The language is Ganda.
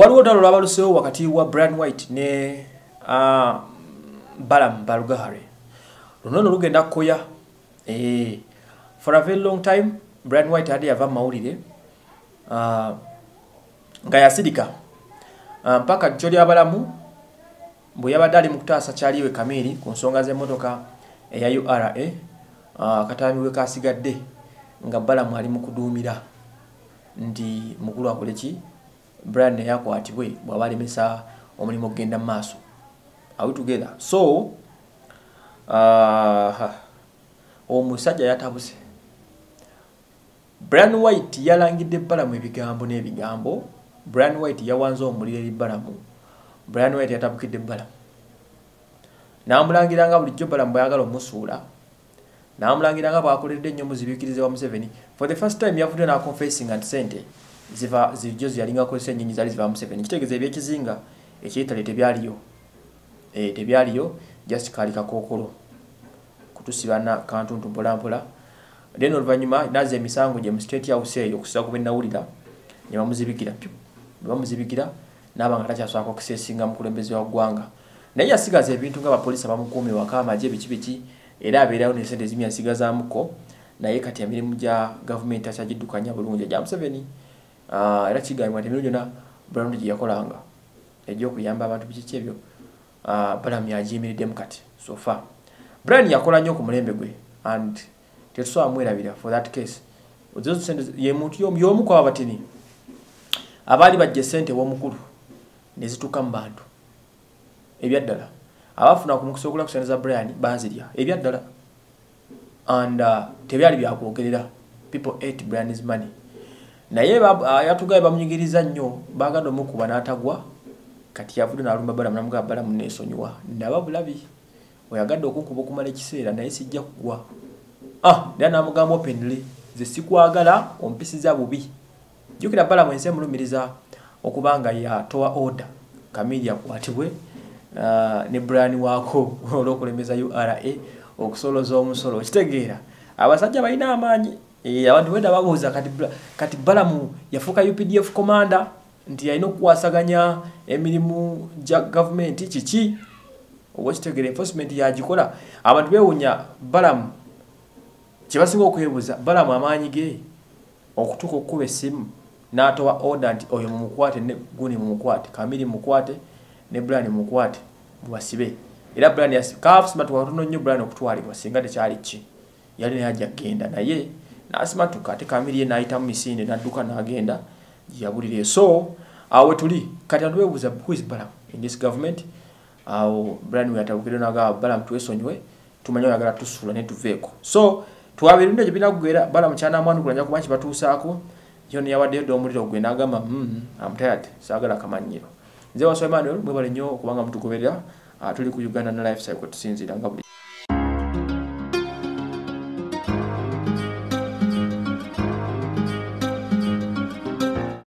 waliwo ddala olwabalusewo wakati wa brian white ne uh, balam balugahare luno no lugenda kukoya e, for a very long time brian white adi yava mawulire uh, nga yasidika. Uh, mpaka jjo lyabalamu bwe yabadde ali mu kutaasa kyaliwe kamiiri ku nsonga z'emmotoka eya ura katami we kasigadde nga balamu ali mu kuduumira. Nti mukulu akole ki brian naye akwatibwe bw'aba alemesa omulimu okugenda mu maaso. Awe together? So uh, omusajja yatabuse brian white yalangidde balamu ebigambo n'ebigambo. Brian white yawanze omuliro eri balamu brian white yatabukidde balamu n'amulangira nga bulijjo balamu bwayagala omusuula. N'amulangira nga bwakoledde ennyo muzibikirize wa museveni. For the first time yavudde n'aconfessinga nti sente ziva zijjo ziyalinga akozesa ennyinyi zaali ziva museveni kitegeeza ebyekizinga ekyetale tebyaliyo. E, tebyaliyo just kaali kakookolo. Kutusibana kantuntu mpolampola. Then oluvannyuma naza emisango gye mu state house eyo okusinza ku benawulira ne bamuzibikira. Bamuzibikira naaba nga takyasobola okuseesinga mukulembeze wa ggwanga. Naye yasigaza ebintu nga bapoliisi abamukuumi waka amagye biki biki era abeerawo nesente ezimu yasigazaamuko. Naye kati emirimu gya gavumenti akyagiddukanya bulungi egya museveni era kigambibwa nti emirimu gyonna brown gye yakolanga. Egyokuyamba abantu bikiki ebyo? Uh, balamu yagiyimiriddemu kati sofa brian yakola nnyo ku mulembe gwe and tetusobola mwerabira for that case. Ye muntu y'omu kwaba batini abaali bajja esente w'omukulu nezituuka mu bantu. Ebyaddala. Abafuna ku mukisa okulakusaniriza brian banzirya. Ebyaddala. And uh, tebyali byakwogerera people ate brian's money naye uh, yatugaye bamunyigiriza nnyo baganda omukuba n'atagwa kati yavudde n'alumba balamu namugamba balamu neesonyiwa naba bulabi oyagadde okunkuba okumala ekiseera naye sijja kugwa. Ah era n'amugamba openly ze sikwagala ompisiza bubi. Jjukira balamu ensi emulumiriza okuba nga yatowa order. Kamiri akwatibwe uh, ne brian waako olw'okulemeza ura okusoloza omusolo. Okitegeera abasajja balina amaanyi abantu wenda babuuza kati, kati balamu yafuuka updf commander nti alina okukwasaganya emirimu gya gavumenti kiki? Oba kitegeera enforcement yagikola abantu bewunya balamu kyebasinga okwebuuza balamu amaanyi ge? Okutuuka okukuba essimu n'atowa order nti oyo mumukwate ne guni mumukwate kamiri mumukwate ne brian mumukwate bwasibe era brian kafusimatuka katono nnyo brian okutwalibwa singa tekyali ki? Yali naye ajja kgenda naye nasimatuka ate kamiri ye n'ayitamu misinde n'adduka n'agenda gyeyabulire so awo wetuli kati antu bebuuza who is balam in this government? Awo brian weyatabukire nagamba balam twesonyiwe tumanye oyagala tusuula ne tuveeko. So twabirunde gye birina kugera balam kyanamwanukula kuba kibatuusaako yo neyawaddeyo dda omuliro gwe n'agamba mm, amtayat saagala kamanyiro. Nze waswa emmanuel mwebale nnyo okubanga mutugoberera tuli ku uganda ne lifestyle kwetusinziira nga buli